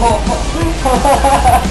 ほほほほ